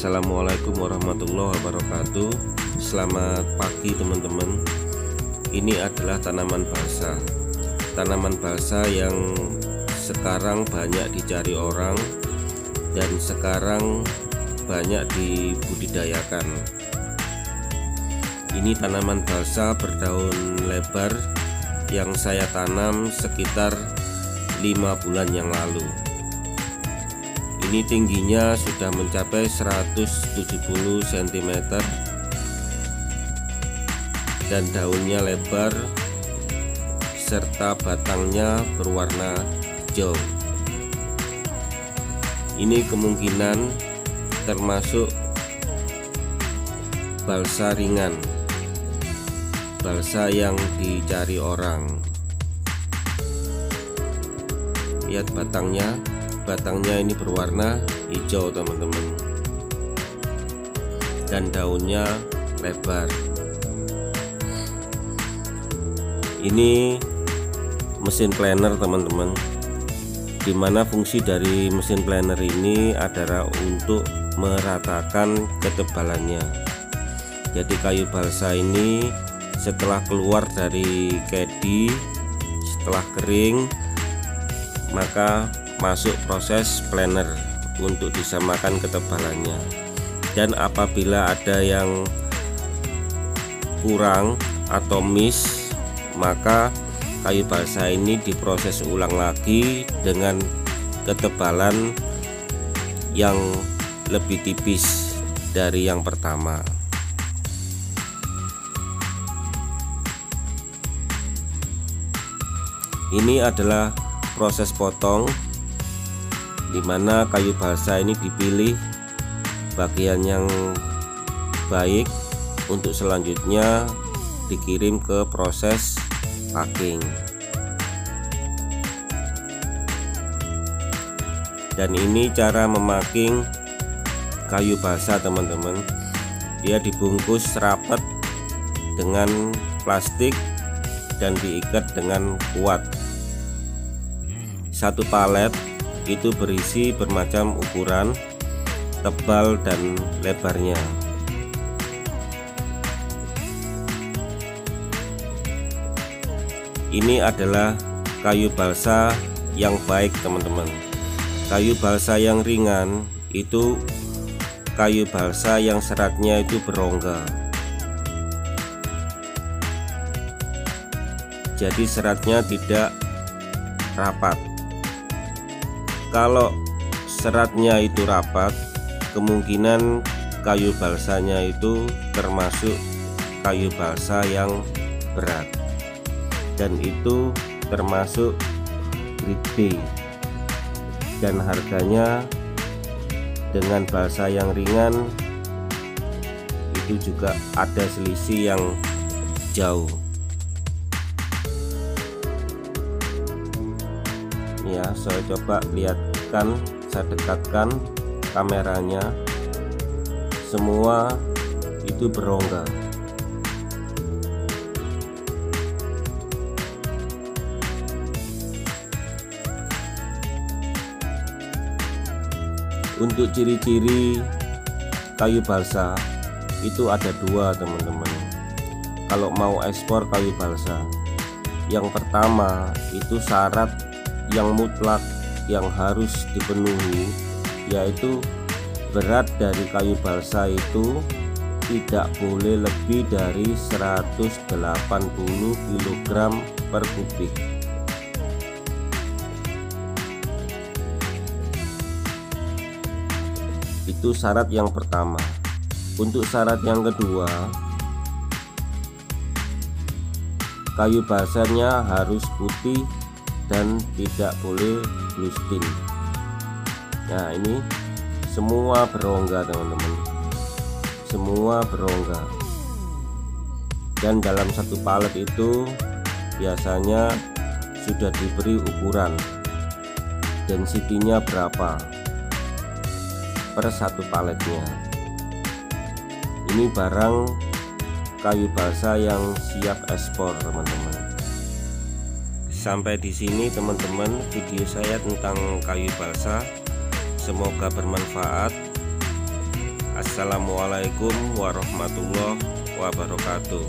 Assalamualaikum warahmatullahi wabarakatuh. Selamat pagi teman-teman. Ini adalah tanaman balsa Tanaman balsa yang sekarang banyak dicari orang Dan sekarang banyak dibudidayakan. Ini tanaman balsa berdaun lebar Yang saya tanam sekitar lima bulan yang lalu ini tingginya sudah mencapai 170 cm dan daunnya lebar serta batangnya berwarna hijau. Ini kemungkinan termasuk balsa ringan balsa yang dicari orang. Lihat batangnya batangnya ini berwarna hijau teman-teman. Dan daunnya lebar. Ini mesin planner teman-teman. Di mana fungsi dari mesin planner ini adalah untuk meratakan ketebalannya. Jadi kayu balsa ini setelah keluar dari kedi setelah kering maka masuk proses planner untuk disamakan ketebalannya. Dan apabila ada yang kurang atau miss maka kayu balsa ini diproses ulang lagi dengan ketebalan yang lebih tipis dari yang pertama. Ini adalah proses potong di mana kayu balsa ini dipilih bagian yang baik untuk selanjutnya dikirim ke proses packing. Dan ini cara memaking kayu balsa teman-teman. Dia dibungkus rapat dengan plastik dan diikat dengan kuat. Satu palet itu berisi bermacam ukuran tebal dan lebarnya. Ini adalah kayu balsa yang baik teman-teman. Kayu balsa yang ringan itu kayu balsa yang seratnya itu berongga. Jadi seratnya tidak rapat kalau seratnya itu rapat kemungkinan kayu balsanya itu termasuk kayu balsa yang berat. Dan itu termasuk grade B. Dan harganya dengan balsa yang ringan itu juga ada selisih yang jauh saya coba lihatkan saya dekatkan kameranya. Semua itu berongga. Untuk ciri-ciri kayu balsa itu ada dua teman-teman. Kalau mau ekspor kayu balsa yang pertama itu syarat yang mutlak yang harus dipenuhi yaitu berat dari kayu balsa itu tidak boleh lebih dari 180 kg per kubik. Itu syarat yang pertama. Untuk syarat yang kedua kayu basanya harus putih dan tidak boleh blusting nah ini semua berongga teman-teman. Semua berongga. Dan dalam satu palet itu biasanya sudah diberi ukuran densitinya berapa per satu paletnya. Ini barang kayu basah yang siap ekspor teman-teman Sampai di sini teman-teman video saya tentang kayu balsa. Semoga bermanfaat. Assalamualaikum warahmatullahi wabarakatuh